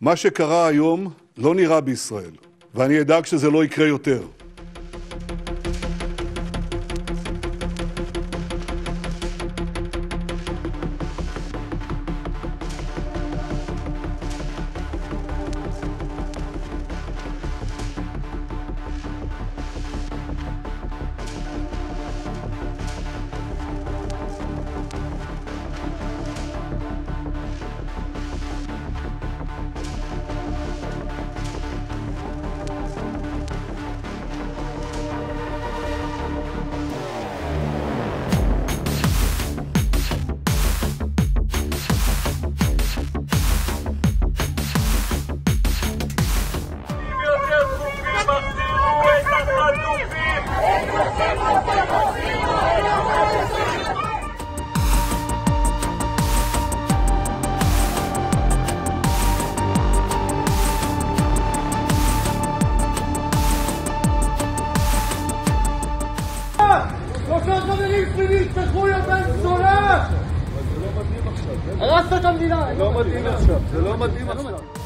מה שקרה היום לא נראה בישראל, ואני אדאג שזה לא יקרה יותר. הרסת את המדינה! לא מתאים עכשיו, זה לא מתאים עכשיו.